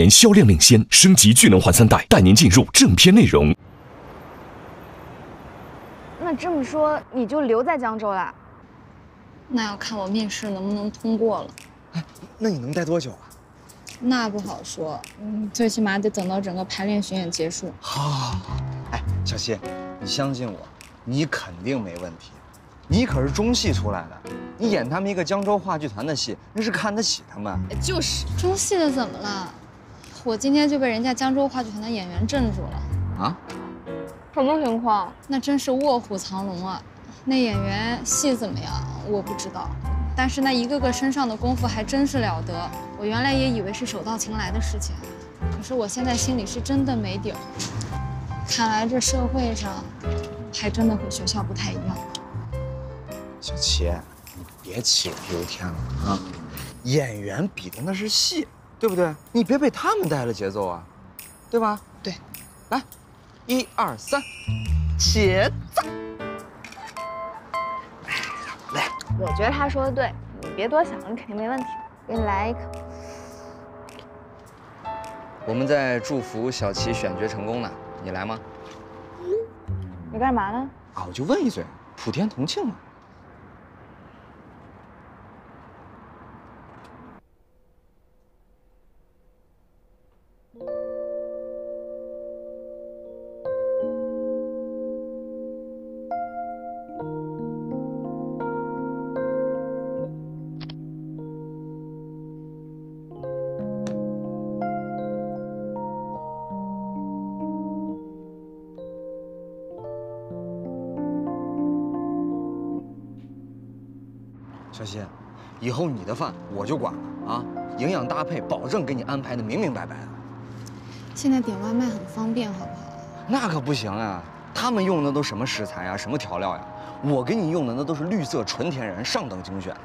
年销量领先，升级聚能环三代，带您进入正片内容。那这么说，你就留在江州了？那要看我面试能不能通过了。哎，那你能待多久啊？那不好说，嗯，最起码得等到整个排练巡演结束。好，好，好。哎，小希，你相信我，你肯定没问题。你可是中戏出来的，你演他们一个江州话剧团的戏，那是看得起他们。就是中戏的怎么了？我今天就被人家江州话剧团的演员镇住了。啊？什么情况？那真是卧虎藏龙啊！那演员戏怎么样？我不知道，但是那一个个身上的功夫还真是了得。我原来也以为是手到擒来的事情，可是我现在心里是真的没底儿。看来这社会上，还真的和学校不太一样。小齐，你别杞人忧天了啊！演员比的那是戏，对不对？你别被他们带了节奏啊，对吧？对，来，一二三，茄子。来，我觉得他说的对，你别多想，你肯定没问题。给你来一个。我们在祝福小齐选角成功呢，你来吗？你干嘛呢？啊，我就问一嘴，普天同庆嘛。小的饭我就管了啊！营养搭配保证给你安排的明明白白的。现在点外卖很方便，好不好？那可不行啊！他们用的都什么食材呀？什么调料呀？我给你用的那都是绿色纯天然、上等精选的。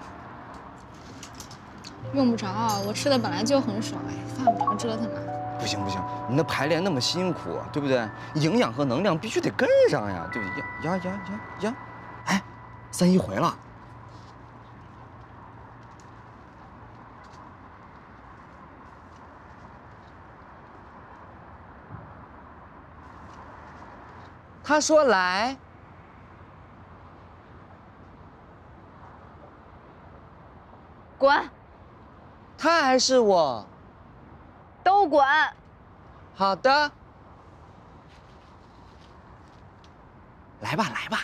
用不着，我吃的本来就很少，哎，犯不着折腾啊。不行不行，你那排练那么辛苦，对不对？营养和能量必须得跟上呀，对不对？呀呀呀呀呀！哎，三姨回了。他说：“来，滚！他还是我，都滚！好的，来吧，来吧。”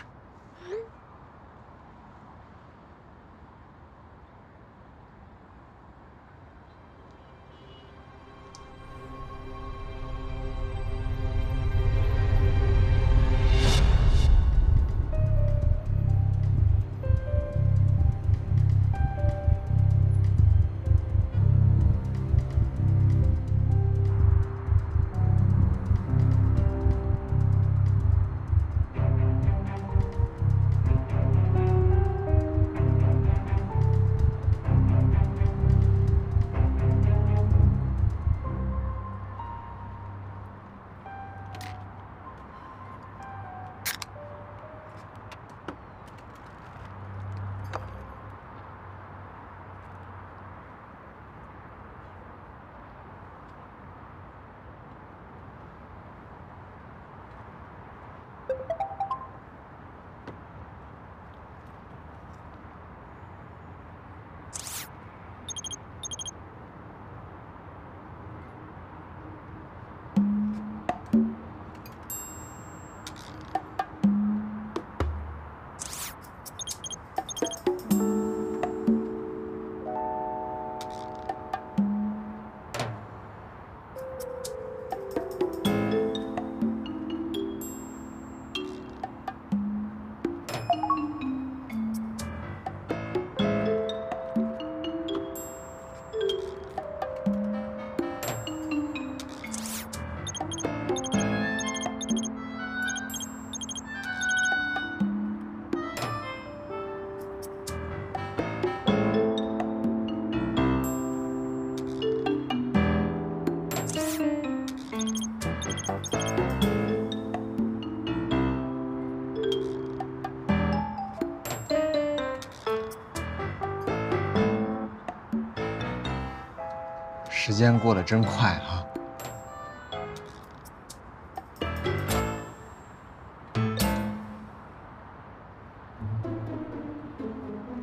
时间过得真快啊。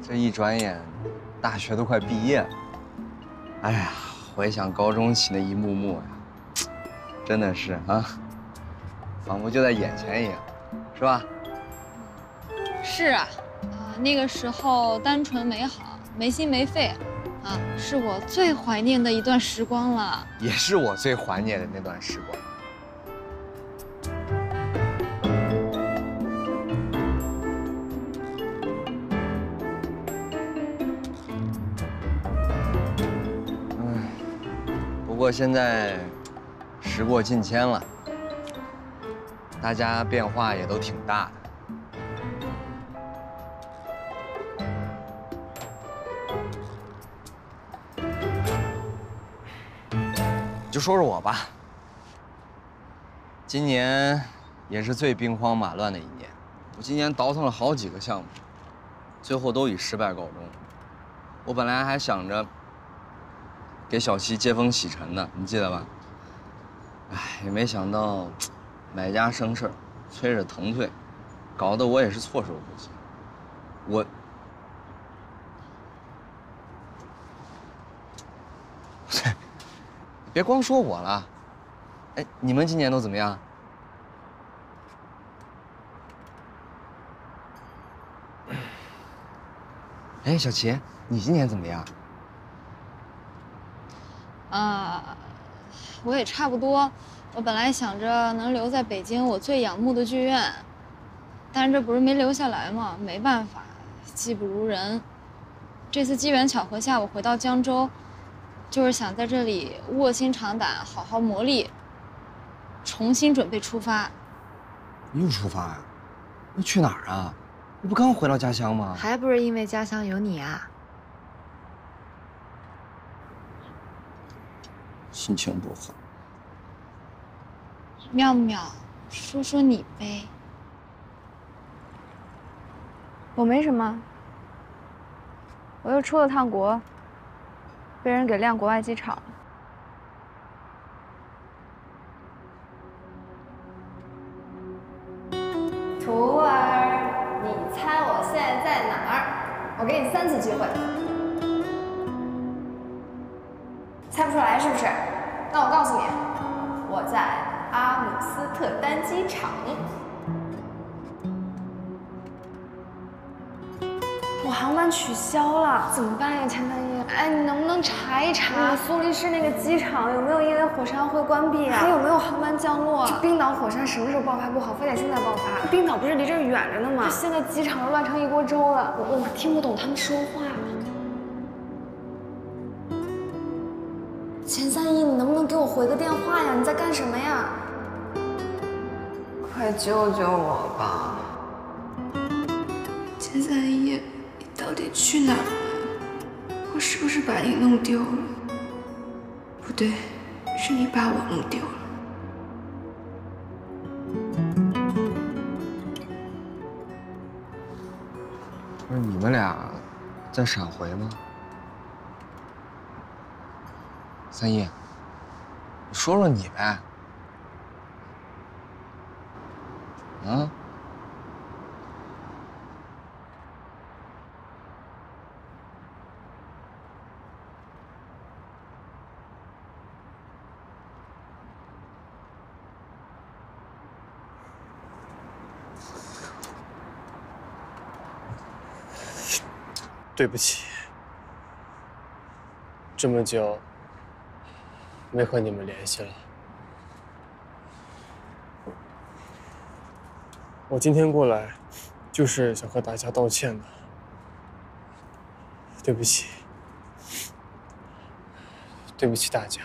这一转眼，大学都快毕业了。哎呀，回想高中起那一幕幕呀，真的是啊，仿佛就在眼前一样，是吧？是啊，那个时候单纯美好，没心没肺啊。是我最怀念的一段时光了。也是我最怀念的那段时光。不过现在时过境迁了，大家变化也都挺大的。说说我吧，今年也是最兵荒马乱的一年。我今年倒腾了好几个项目，最后都以失败告终。我本来还想着给小七接风洗尘呢，你记得吧？哎，也没想到买家生事，催着腾退，搞得我也是措手不及。我。别光说我了，哎，你们今年都怎么样？哎，小齐，你今年怎么样？啊，我也差不多。我本来想着能留在北京我最仰慕的剧院，但是这不是没留下来吗？没办法，技不如人。这次机缘巧合下，我回到江州。就是想在这里卧薪尝胆，好好磨砺，重新准备出发。又出发呀？那去哪儿啊？你不刚回到家乡吗？还不是因为家乡有你啊！心情不好。妙妙，说说你呗。我没什么，我又出了趟国。被人给晾国外机场了。徒儿，你猜我现在在哪儿？我给你三次机会，猜不出来是不是？那我告诉你，我在阿姆斯特丹机场。我航班取消了，怎么办呀，钱三一？哎，你能不能查一查苏黎世那个机场有没有因为火山会关闭啊？还有没有航班降落？这冰岛火山什么时候爆发不好，非得现在爆发？冰岛不是离这儿远着呢吗？现在机场都乱成一锅粥了，我我听不懂他们说话。钱三一，你能不能给我回个电话呀？你在干什么呀？快救救我吧，钱三一。你到底去哪儿了？我是不是把你弄丢了？不对，是你把我弄丢了。不是你们俩在闪回吗？三一，你说说你呗。啊？对不起，这么久没和你们联系了。我今天过来，就是想和大家道歉的。对不起，对不起大家。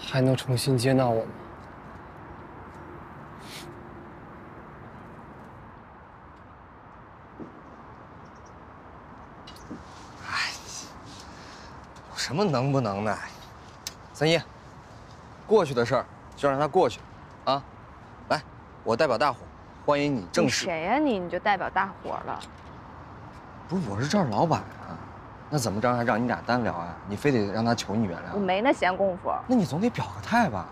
还能重新接纳我吗？么能不能的？三一，过去的事儿就让它过去，啊！来，我代表大伙欢迎你正式。谁呀你？你就代表大伙了？不是，我是这儿老板啊。那怎么着还让你俩单聊啊？你非得让他求你原谅？我没那闲工夫。那你总得表个态吧？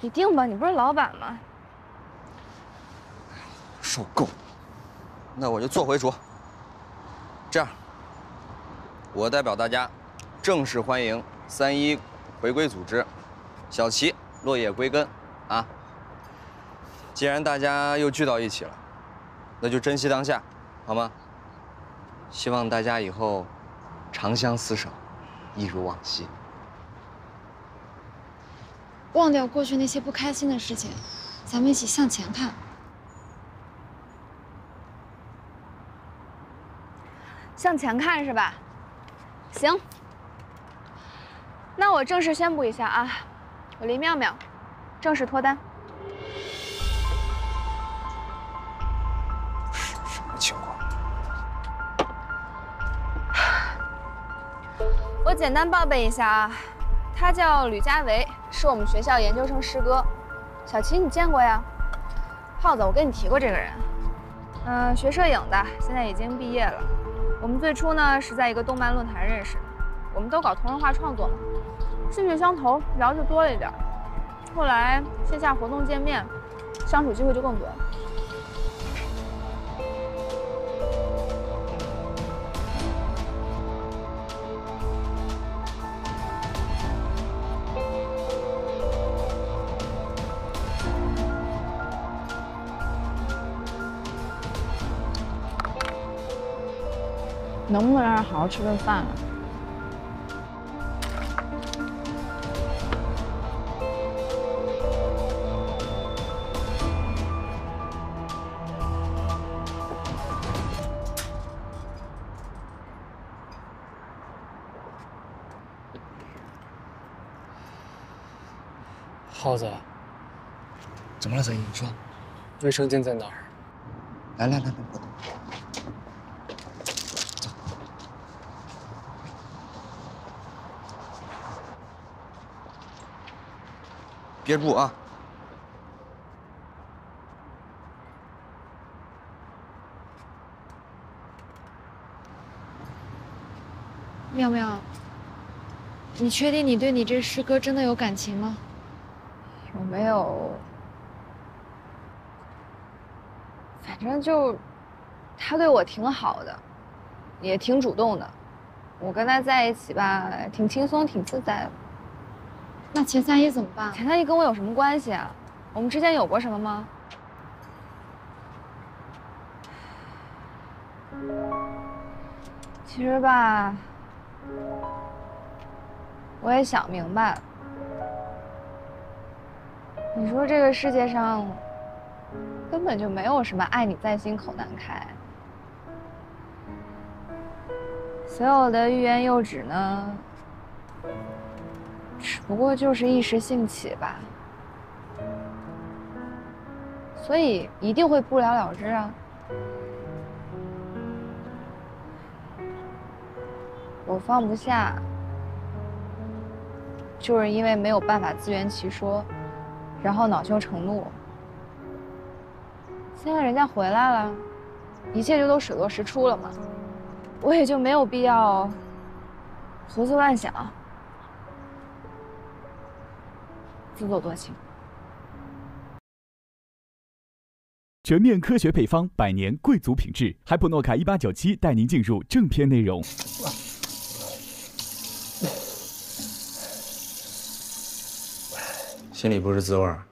你定吧，你不是老板吗？受够了，那我就做回主。这样，我代表大家，正式欢迎三一回归组织，小齐落叶归根，啊！既然大家又聚到一起了，那就珍惜当下，好吗？希望大家以后长相厮守，一如往昔。忘掉过去那些不开心的事情，咱们一起向前看。向前看是吧？行，那我正式宣布一下啊，我林妙妙正式脱单。什么情况？我简单报备一下啊，他叫吕佳维，是我们学校研究生师哥。小齐你见过呀？耗子，我跟你提过这个人。嗯、学摄影的，现在已经毕业了。我们最初呢是在一个动漫论坛认识的，我们都搞同人画创作嘛，兴趣相投，聊就多了一点。后来线下活动见面，相处机会就更多能不能让人好好吃顿饭啊？耗子，怎么了，三一？你说。卫生间在哪儿？来来来来，我憋住啊！妙妙，你确定你对你这师哥真的有感情吗？有没有？反正就他对我挺好的，也挺主动的。我跟他在一起吧，挺轻松，挺自在的。那钱三一怎么办？钱三一跟我有什么关系啊？我们之间有过什么吗？其实吧，我也想明白了。你说这个世界上根本就没有什么爱你在心口难开，所有的欲言又止呢，只不过就是一时兴起吧，所以一定会不了了之啊。我放不下，就是因为没有办法自圆其说，然后恼羞成怒。现在人家回来了，一切就都水落石出了嘛，我也就没有必要胡思乱想，自作多情。全面科学配方，百年贵族品质。海普诺卡一八九七带您进入正片内容。心里不是滋味儿。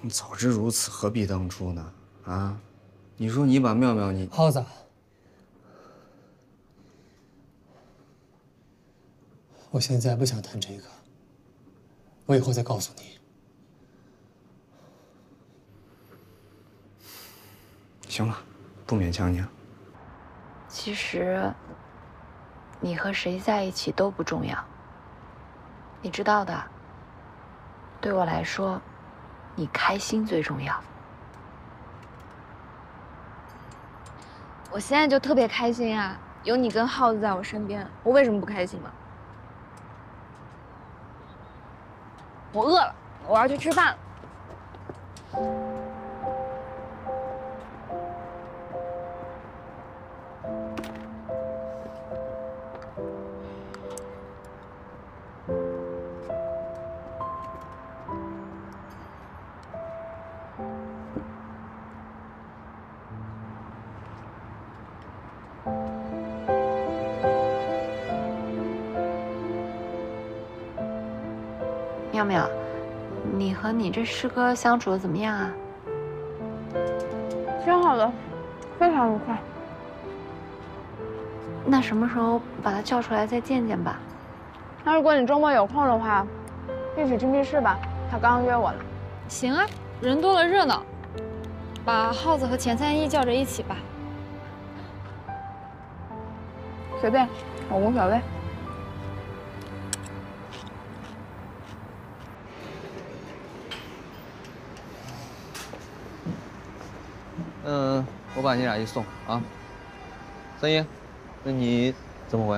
你早知如此，何必当初呢？啊，你说你把妙妙你耗子，我现在不想谈这个，我以后再告诉你。行了，不勉强你了。其实，你和谁在一起都不重要。你知道的，对我来说，你开心最重要。我现在就特别开心啊，有你跟耗子在我身边，我为什么不开心嘛？我饿了，我要去吃饭了。和你这师哥相处的怎么样啊？挺好的，非常愉快。那什么时候把他叫出来再见见吧？那如果你周末有空的话，一起去密室吧。他刚刚约我了。行啊，人多了热闹，把耗子和钱三一叫着一起吧。随便，我无所谓。嗯，我把你俩一送啊。三一，那你怎么回？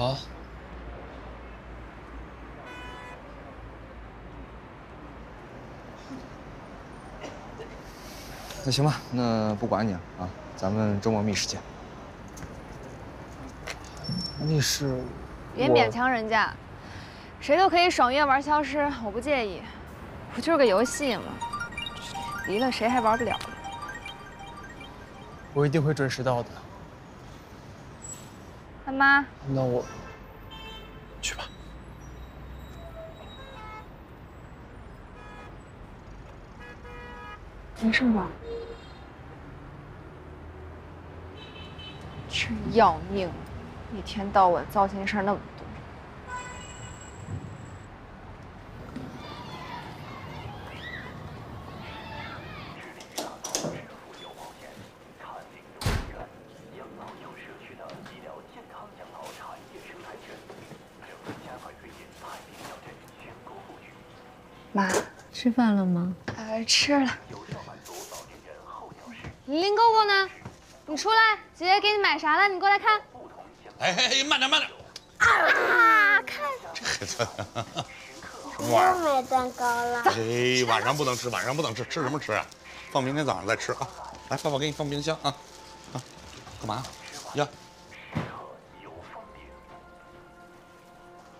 啊？那行吧，那不管你了啊，咱们周末密室见。密室，别勉强人家，谁都可以爽约玩消失，我不介意。不就是个游戏吗？离了谁还玩不了？我一定会准时到的。他妈，那我去吧。没事吧？真要命，一天到晚糟心事儿那么多。吃饭了吗？呃，吃了。林哥哥呢？你出来，姐姐给你买啥了？你过来看。哎哎哎，慢点慢点！啊，看什么玩意儿？买蛋糕了。哎，晚上不能吃，晚上不能吃，吃什么吃啊？放明天早上再吃啊！来，爸爸给你放冰箱啊啊！干嘛呀？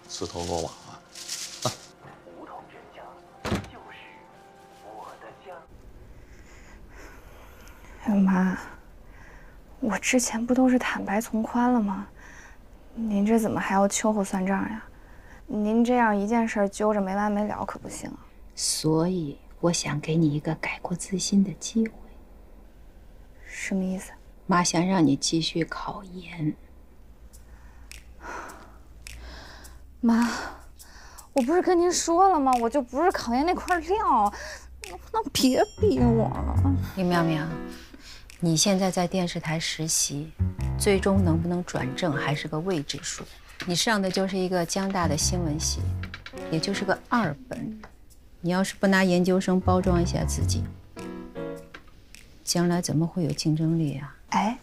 自投罗网之前不都是坦白从宽了吗？您这怎么还要秋后算账呀？您这样一件事揪着没完没了可不行啊！所以我想给你一个改过自新的机会。什么意思？妈想让你继续考研。妈，我不是跟您说了吗？我就不是考研那块料，能不能别逼我了？林妙妙，你现在在电视台实习，最终能不能转正还是个未知数。你上的就是一个江大的新闻系，也就是个二本。你要是不拿研究生包装一下自己，将来怎么会有竞争力啊？哎，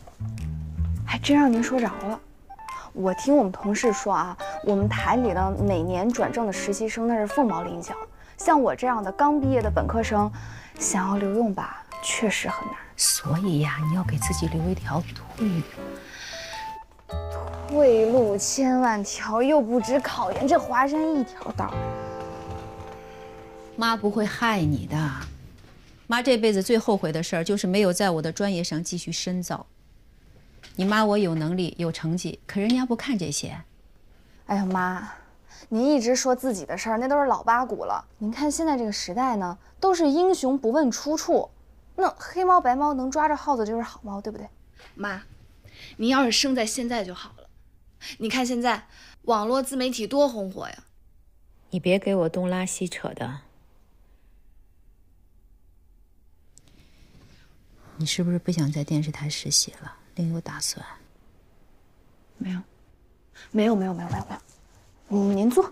还真让您说着了。我听我们同事说啊，我们台里的每年转正的实习生那是凤毛麟角，像我这样的刚毕业的本科生，想要留用吧，确实很难。所以呀，你要给自己留一条退路。退路千万条，又不止考研这华山一条道。妈不会害你的，妈这辈子最后悔的事儿就是没有在我的专业上继续深造。你妈我有能力有成绩，可人家不看这些。哎呀妈，您一直说自己的事儿，那都是老八股了。您看现在这个时代呢，都是英雄不问出处，那黑猫白猫能抓着耗子就是好猫，对不对？妈，您要是生在现在就好了。你看现在网络自媒体多红火呀！你别给我东拉西扯的。你是不是不想在电视台实习了？另有打算？没有，没有，没有，没有，没有，没有。嗯，您坐。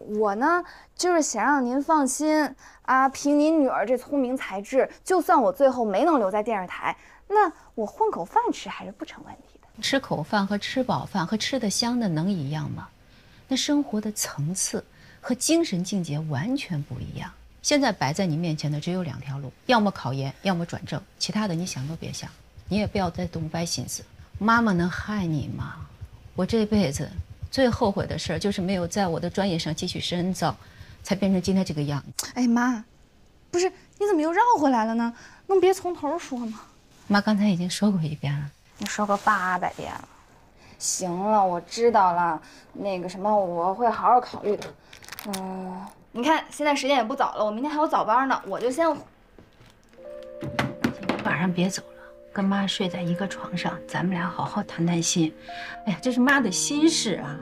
我呢，就是想让您放心啊，凭您女儿这聪明才智，就算我最后没能留在电视台，那我混口饭吃还是不成问题的。吃口饭和吃饱饭和吃得香的能一样吗？那生活的层次和精神境界完全不一样。现在摆在你面前的只有两条路，要么考研，要么转正，其他的你想都别想。你也不要再动歪心思。妈妈能害你吗？我这辈子最后悔的事儿就是没有在我的专业上继续深造，才变成今天这个样子。哎妈，不是，你怎么又绕回来了呢？能别从头说吗？妈刚才已经说过一遍了。你说过八百遍了。行了，我知道了。那个什么，我会好好考虑的。嗯，你看现在时间也不早了，我明天还有早班呢，我就先。晚上别走了，跟妈睡在一个床上，咱们俩好好谈谈心。哎呀，这是妈的心事啊！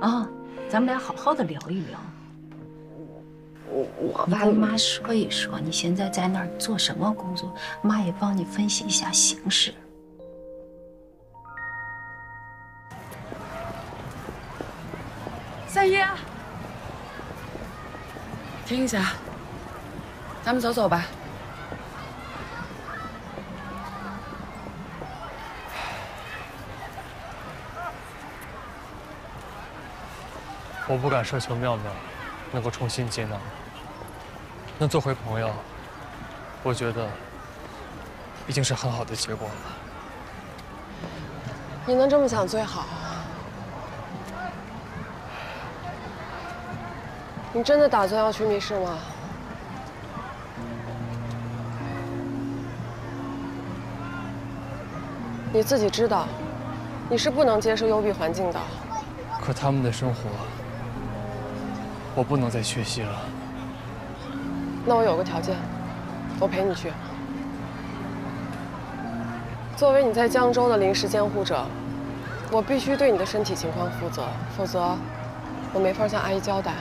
啊，咱们俩好好的聊一聊。我我你跟妈说一说，你现在在那儿做什么工作？妈也帮你分析一下形势。三爷，停一下，咱们走走吧。我不敢奢求妙妙能够重新接纳我，能做回朋友，我觉得已经是很好的结果了。你能这么想最好。你真的打算要去密室吗？你自己知道，你是不能接受幽闭环境的。可他们的生活，我不能再缺席了。那我有个条件，我陪你去。作为你在江州的临时监护者，我必须对你的身体情况负责，否则我没法向阿姨交代。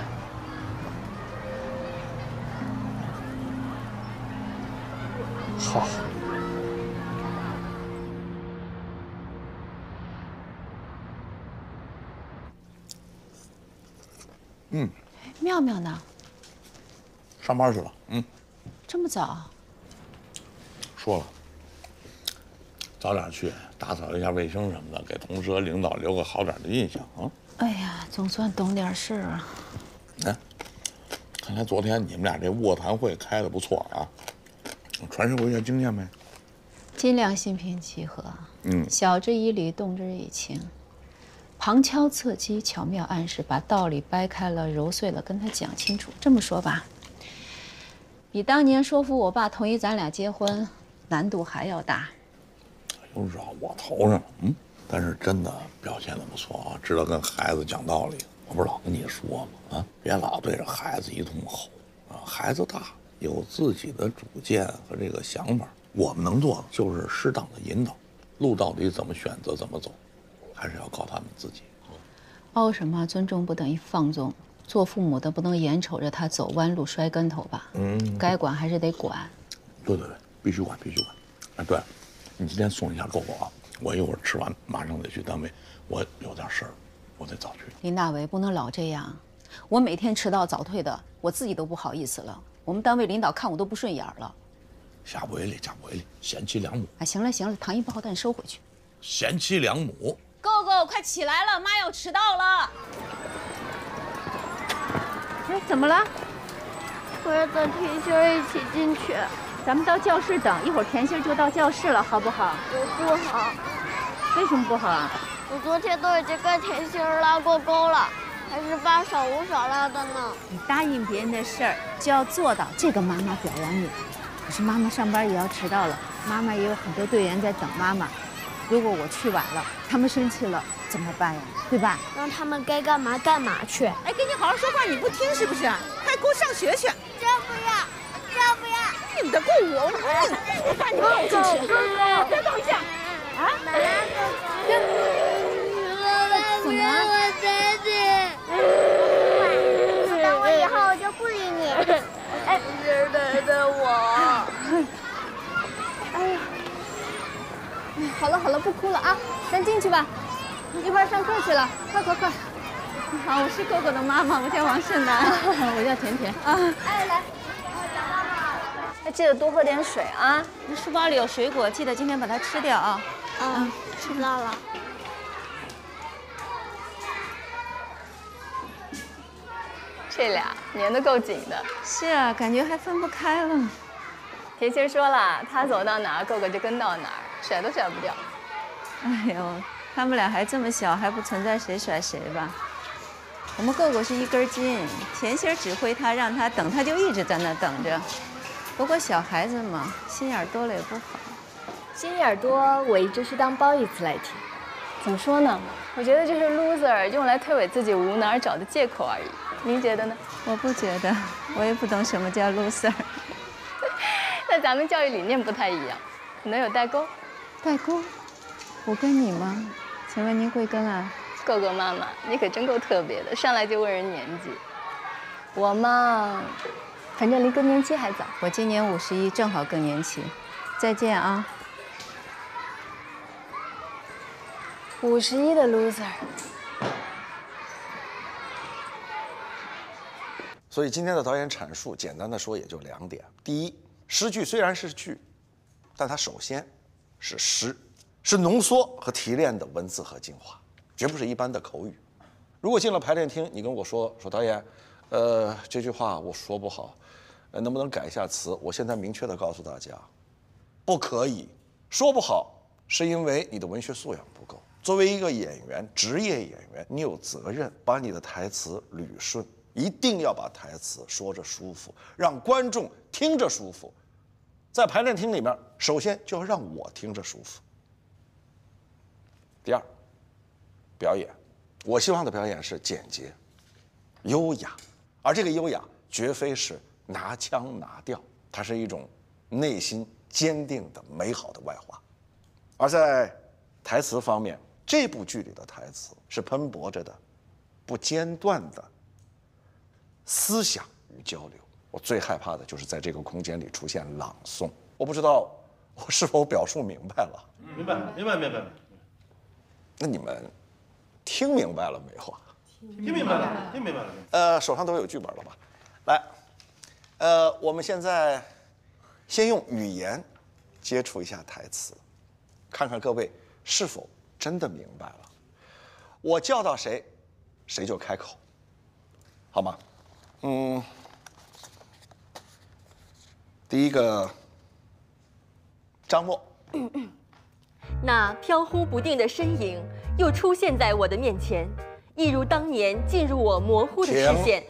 妙妙呢？上班去了。嗯，这么早？说了，早点去打扫一下卫生什么的，给同事和领导留个好点的印象啊。哎呀，总算懂点事儿啊。哎，看来昨天你们俩这卧谈会开的不错啊，传授我一下经验呗？尽量心平气和，嗯，晓之以理，动之以情，旁敲侧击，巧妙暗示，把道理掰开了、揉碎了，跟他讲清楚。这么说吧，比当年说服我爸同意咱俩结婚难度还要大。又绕我头上了，嗯，但是真的表现的不错啊，知道跟孩子讲道理。我不是老跟你说吗？啊，别老对着孩子一通吼啊！孩子大，有自己的主见和这个想法。我们能做的就是适当的引导，路到底怎么选择怎么走，还是要靠他们自己。凹什么？尊重不等于放纵。做父母的不能眼瞅着他走弯路摔跟头吧？嗯，该管还是得管。对对对，必须管，必须管。哎，对了，你今天送一下狗狗啊！我一会儿吃完马上得去单位，我有点事儿，我得早去。林大伟，不能老这样。我每天迟到早退的，我自己都不好意思了。我们单位领导看我都不顺眼了。下不为例，下不为例，贤妻良母。哎，行了行了，糖衣炮弹收回去。贤妻良母。够够，快起来了，妈要迟到了。哎，怎么了？我要跟甜心儿一起进去。咱们到教室等，一会儿甜心就到教室了，好不好？我不好。为什么不好啊？我昨天都已经跟甜心儿拉过钩了，还是八少五少拉的呢。你答应别人的事儿就要做到，这个妈妈表扬你。可是妈妈上班也要迟到了，妈妈也有很多队员在等妈妈。如果我去晚了，他们生气了怎么办呀？对吧？让他们该干嘛干嘛去。哎，跟你好好说话，你不听是不是？快给我上学去！真不要，真不要！你们得过我，我把你们赶进去！哥哥，别动一下！啊？妈妈哥哥，我以后我就不理你。哎，谁带的我？哎呀，好了好了，不哭了啊，咱进去吧，一会儿上课去了，快快快！好，我是狗狗的妈妈，我叫王胜男，我叫甜甜啊。哎，来，哎，记得多喝点水啊。那书包里有水果，记得今天把它吃掉啊。嗯，知道了。这俩粘得够紧的。是啊，感觉还分不开了。甜心说了，他走到哪儿，狗狗就跟到哪儿，甩都甩不掉。哎呦，他们俩还这么小，还不存在谁甩谁吧？我们狗狗是一根筋，甜心指挥他，让他等，他就一直在那等着。不过小孩子嘛，心眼多了也不好。心眼多，我一直是当褒义词来听。怎么说呢？我觉得这是 loser 用来推诿自己无能而找的借口而已。您觉得呢？我不觉得，我也不懂什么叫 loser。那咱们教育理念不太一样，可能有代沟。代沟？我跟你吗？请问您贵庚啊？狗狗妈妈，你可真够特别的，上来就问人年纪。我嘛，反正离更年期还早。我今年五十一，正好更年期。再见啊！五十一的 loser。所以今天的导演阐述，简单的说也就两点：第一，诗句虽然是句，但它首先是诗，是浓缩和提炼的文字和精华，绝不是一般的口语。如果进了排练厅，你跟我说说导演，呃，这句话我说不好，呃，能不能改一下词？我现在明确的告诉大家，不可以说不好，是因为你的文学素养不够。作为一个演员，职业演员，你有责任把你的台词捋顺，一定要把台词说着舒服，让观众听着舒服。在排练厅里面，首先就要让我听着舒服。第二，表演，我希望的表演是简洁、优雅，而这个优雅绝非是拿腔拿调，它是一种内心坚定的美好的外化。而在台词方面，这部剧里的台词是喷薄着的，不间断的思想与交流。我最害怕的就是在这个空间里出现朗诵。我不知道我是否表述明白了？明白，明白，明白。那你们听明白了没有啊？听明白了，听明白了。呃，手上都有剧本了吧？来，呃，我们现在先用语言接触一下台词，看看各位是否真的明白了。我叫到谁，谁就开口，好吗？嗯，第一个，张默。那飘忽不定的身影又出现在我的面前，一如当年进入我模糊的视线。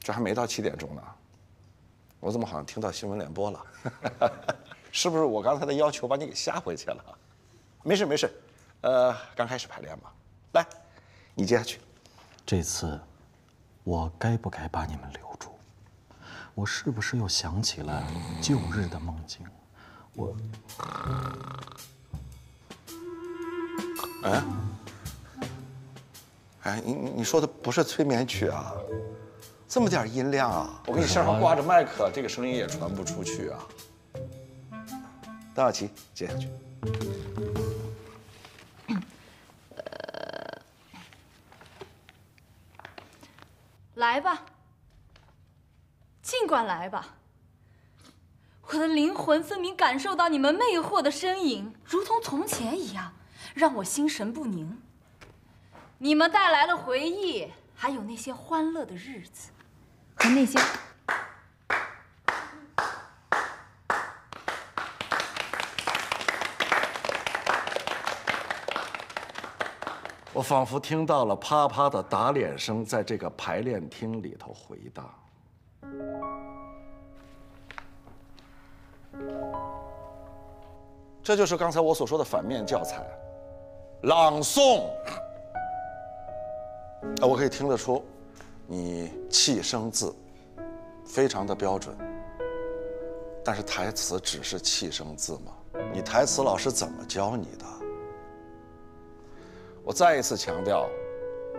这还没到七点钟呢，我怎么好像听到新闻联播了？是不是我刚才的要求把你给吓回去了？没事没事，呃，刚开始排练嘛。来，你接下去。这次，我该不该把你们留住？我是不是又想起了旧日的梦境？我，哎，哎，你你你说的不是催眠曲啊？这么点音量啊？我给你身上挂着麦克，这个声音也传不出去啊。邓小琪，接下去。来吧，尽管来吧。我的灵魂分明感受到你们魅惑的身影，如同从前一样，让我心神不宁。你们带来了回忆，还有那些欢乐的日子，和那些……我仿佛听到了啪啪的打脸声，在这个排练厅里头回荡。这就是刚才我所说的反面教材，朗诵。啊，我可以听得出，你气生字非常的标准，但是台词只是气生字吗？你台词老师怎么教你的？我再一次强调，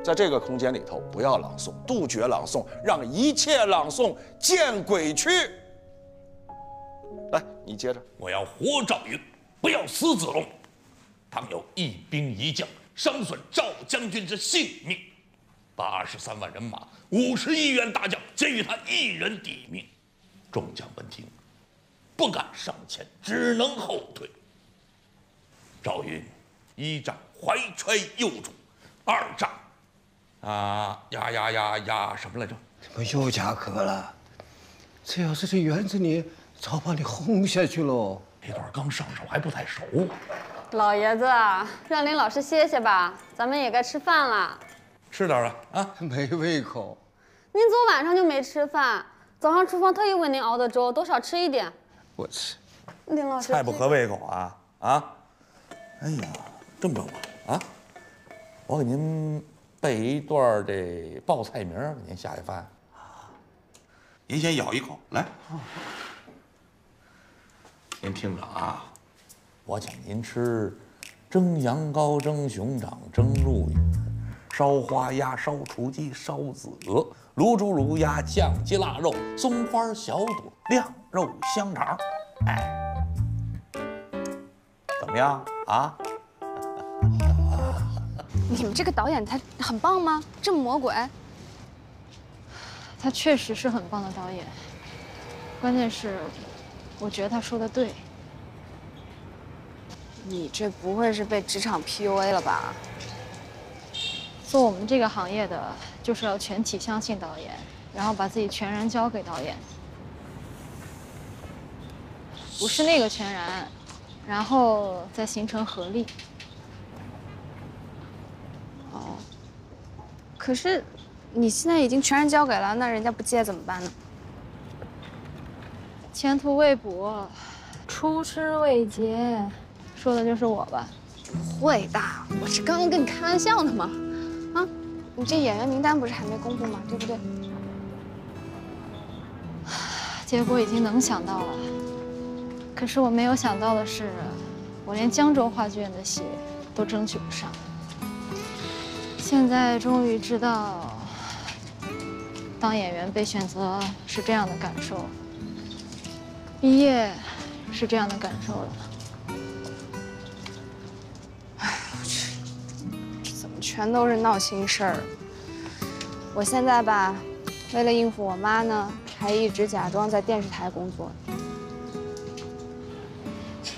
在这个空间里头不要朗诵，杜绝朗诵，让一切朗诵见鬼去。来，你接着。我要活赵云，不要死子龙。倘有一兵一将伤损赵将军之性命，八十三万人马，五十一员大将，皆与他一人抵命。众将闻听，不敢上前，只能后退。赵云一战怀揣幼主，二战啊呀呀呀呀什么来着？怎么又加课了？这要是这园子里，早把你轰下去喽。那段刚上手还不太熟。老爷子，让林老师歇歇吧，咱们也该吃饭了。吃点吧啊！没胃口。您昨晚上就没吃饭，早上厨房特意为您熬的粥，多少吃一点。我吃。林老师，菜不合胃口啊啊！哎呀。这么着吧，啊，我给您背一段这报菜名，给您下一饭。您先咬一口，来。您听着啊，我请您吃蒸羊羔、蒸熊掌、蒸鹿尾、烧花鸭、烧雏鸡、烧子鹅、卤猪、卤鸭、酱鸡腊肉、松花小肚、晾肉香肠。哎，怎么样啊？你们这个导演他很棒吗？这么魔鬼？他确实是很棒的导演，关键是，我觉得他说的对。你这不会是被职场 PUA 了吧？做我们这个行业的，就是要全体相信导演，然后把自己全然交给导演，不是那个全然，然后再形成合力。哦，可是你现在已经全然交给了，那人家不接怎么办呢？前途未卜，出师未捷，说的就是我吧？不会的，我是刚刚跟你开玩笑的嘛。啊，你这演员名单不是还没公布吗？对不对？结果已经能想到了，可是我没有想到的是，我连江州话剧院的戏都争取不上。现在终于知道，当演员被选择是这样的感受，毕业是这样的感受了。哎，我去，怎么全都是闹心事儿？我现在吧，为了应付我妈呢，还一直假装在电视台工作。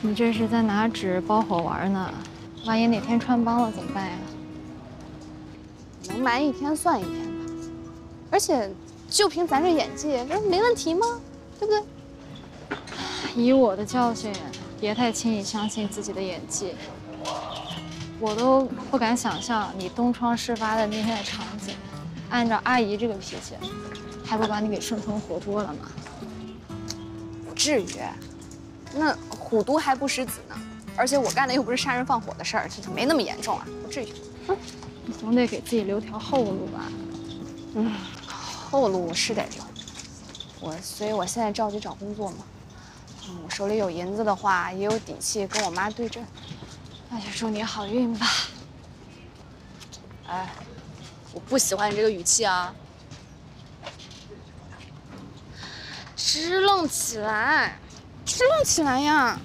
你这是在拿纸包火玩呢？万一哪天穿帮了怎么办呀？能瞒一天算一天吧，而且就凭咱这演技，这没问题吗？对不对？以我的教训，别太轻易相信自己的演技。我都不敢想象你东窗事发的那天的场景，按照阿姨这个脾气，还不把你给生吞活剥了吗？不至于，那虎毒还不食子呢。而且我干的又不是杀人放火的事儿，这没那么严重啊，不至于。嗯。你总得给自己留条后路吧？嗯，后路我是得留。我，所以我现在着急找工作嘛。嗯，我手里有银子的话，也有底气跟我妈对阵。那就祝你好运吧。哎，我不喜欢你这个语气啊！支棱起来，支棱起来呀！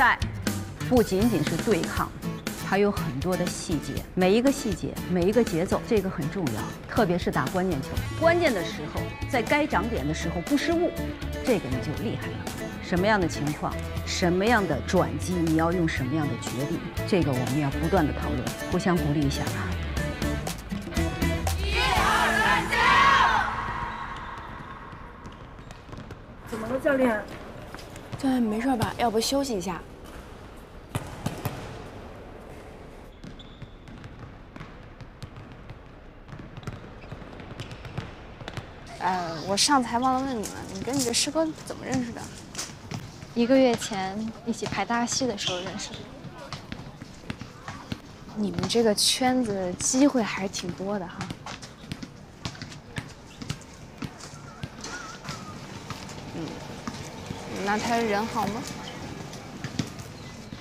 赛不仅仅是对抗，还有很多的细节，每一个细节，每一个节奏，这个很重要。特别是打关键球，关键的时候，在该长点的时候不失误，这个你就厉害了。什么样的情况，什么样的转机，你要用什么样的决定，这个我们要不断的讨论，互相鼓励一下啊。一二三，加怎么了，教练？教练没事吧？要不休息一下？呃，我上次还忘了问你们，你跟你这师哥怎么认识的？一个月前一起排大戏的时候认识的。你们这个圈子机会还是挺多的哈。嗯，那他人好吗？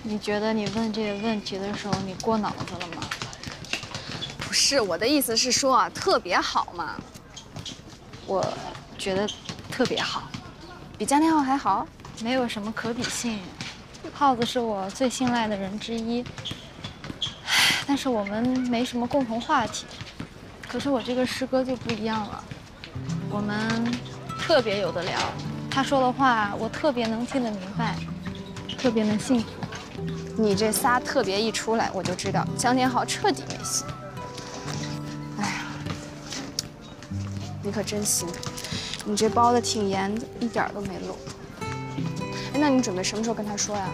你觉得你问这个问题的时候，你过脑子了吗？不是，我的意思是说啊，特别好嘛。我觉得特别好，比江天浩还好，没有什么可比性。耗子是我最信赖的人之一，但是我们没什么共同话题。可是我这个师哥就不一样了，我们特别有的聊，他说的话我特别能听得明白，特别能信服。你这仨特别一出来，我就知道江天浩彻底没戏。你可真行，你这包的挺严的，一点都没漏。哎，那你准备什么时候跟他说呀？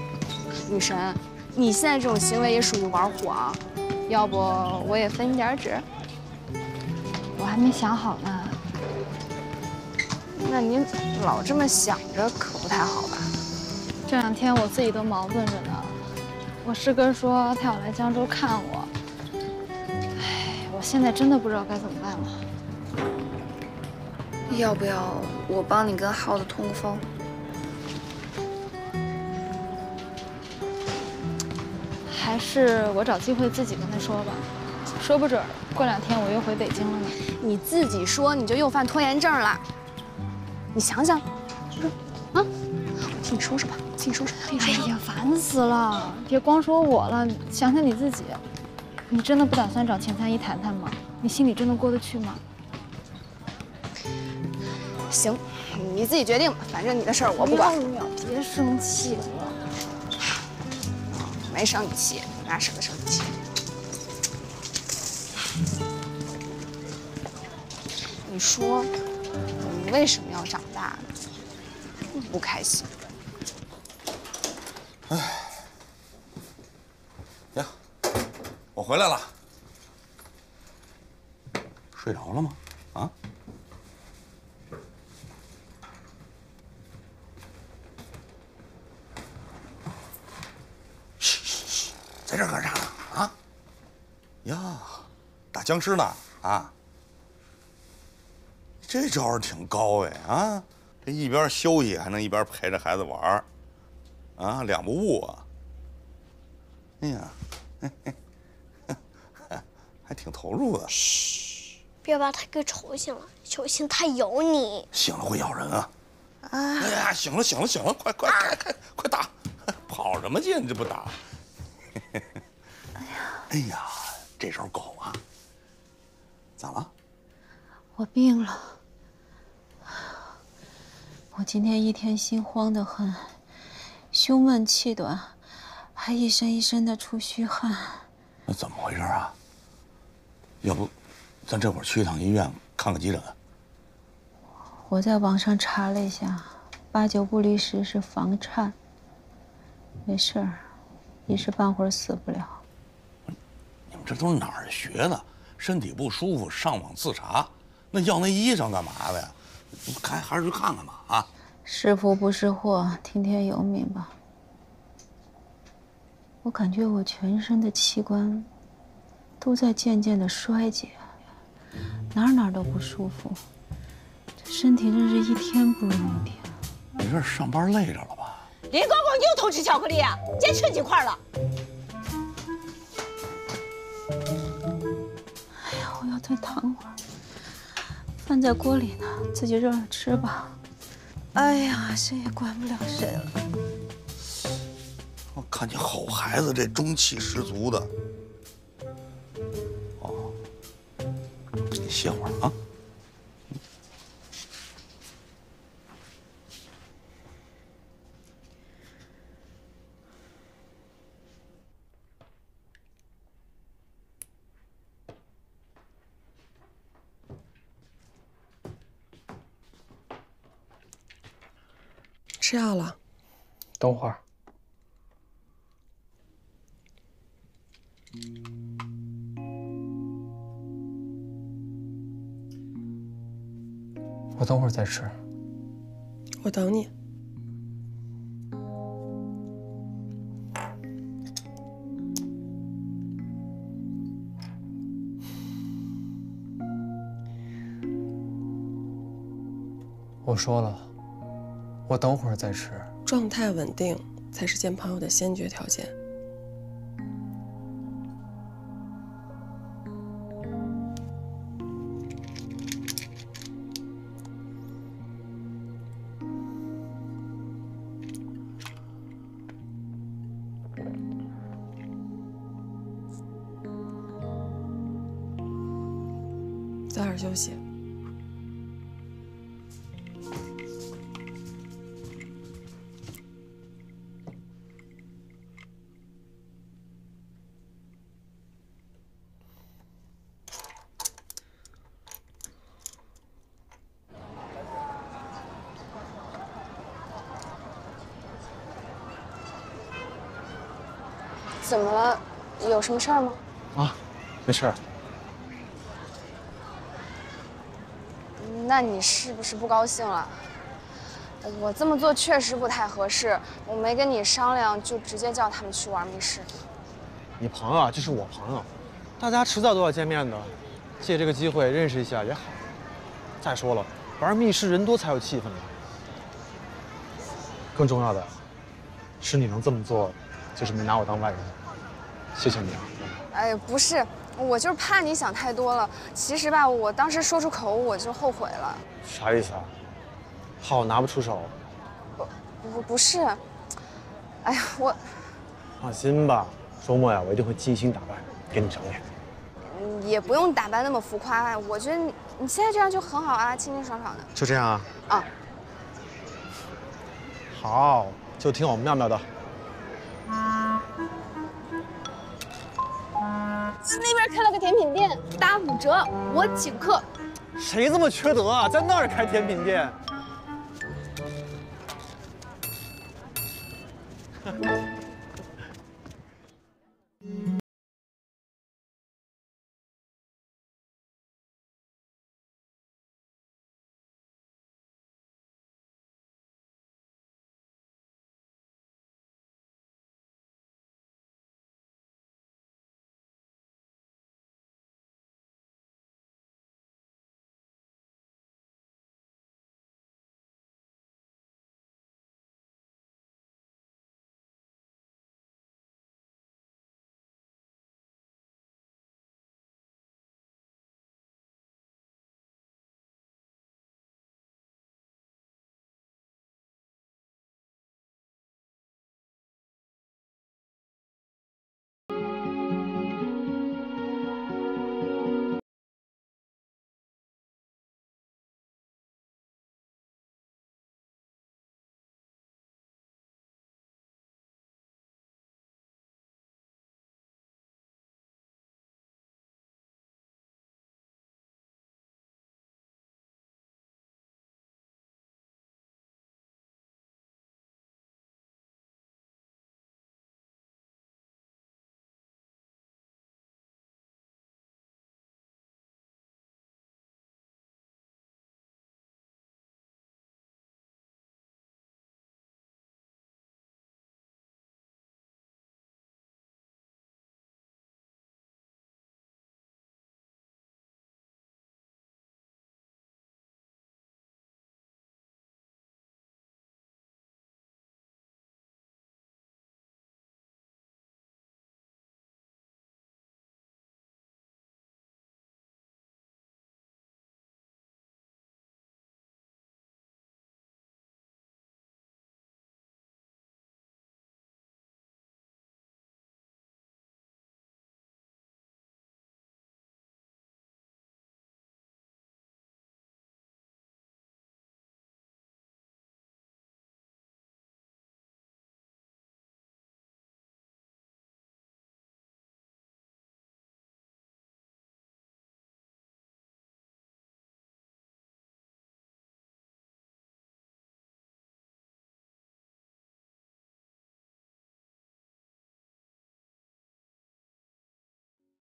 女神，你现在这种行为也属于玩火啊！要不我也分你点纸？我还没想好呢。那您老这么想着可不太好吧？这两天我自己都矛盾着呢。我师哥说他要来江州看我，唉，我现在真的不知道该怎么办了。要不要我帮你跟耗子通个风？还是我找机会自己跟他说吧，说不准过两天我又回北京了呢。你自己说你就又犯拖延症了。你想想，说说啊，我替你说说吧，替你说说，替你说说。哎呀，烦死了！别光说我了，想想你自己，你真的不打算找钱三一谈谈吗？你心里真的过得去吗？行，你自己决定吧，反正你的事儿我不管。别生气了。没生你气，哪舍得生你气？你说，你为什么要长大呢？不开心。哎，呀，我回来了。睡着了吗？在这干啥呢？啊？呀，打僵尸呢？啊？这招儿挺高哎啊！这一边休息还能一边陪着孩子玩儿，啊，两不误啊！哎呀，还挺投入的。嘘别把他给吵醒了，小心他咬你。醒了会咬人啊！哎呀，醒了醒了醒了，快快快快快打！跑什么劲？你这不打？哎呀，哎呀这招够啊！咋了？我病了。我今天一天心慌得很，胸闷气短，还一身一身的出虚汗。那怎么回事啊？要不，咱这会儿去一趟医院看个急诊？我在网上查了一下，八九不离十是房颤，没事儿，一时半会儿死不了。你们这都是哪儿学的？身体不舒服上网自查，那要那医生干嘛的呀？看还是去看看吧啊！是福不是祸，听天由命吧。我感觉我全身的器官都在渐渐的衰竭，哪哪都不舒服，这身体真是一天不如一天。你这是上班累着了吧？林公公，又偷吃巧克力啊？今天吃几块了？哎呀，我要再躺会儿。饭在锅里呢，自己热热吃吧。哎呀，谁也管不了谁了。我看你好孩子，这中气十足的。哦，你歇会儿啊。吃药了，等会儿。我等会儿再吃。我等你。我说了，我等会儿再吃。状态稳定才是见朋友的先决条件。早点休息。有什么事儿吗？啊，没事儿。那你是不是不高兴了？我这么做确实不太合适，我没跟你商量就直接叫他们去玩密室。你朋友啊，就是我朋友，大家迟早都要见面的，借这个机会认识一下也好。再说了，玩密室人多才有气氛嘛。更重要的，是你能这么做，就是没拿我当外人。谢谢你啊。哎，不是，我就是怕你想太多了。其实吧，我当时说出口我就后悔了。啥意思啊？怕我拿不出手？不不是，哎呀，我放心吧，周末呀，我一定会精心打扮，给你长脸。嗯也不用打扮那么浮夸，我觉得你你现在这样就很好啊，清清爽爽的。就这样啊？啊。好，就听我妙妙的。那边开了个甜品店，打五折，我请客。谁这么缺德啊，在那儿开甜品店？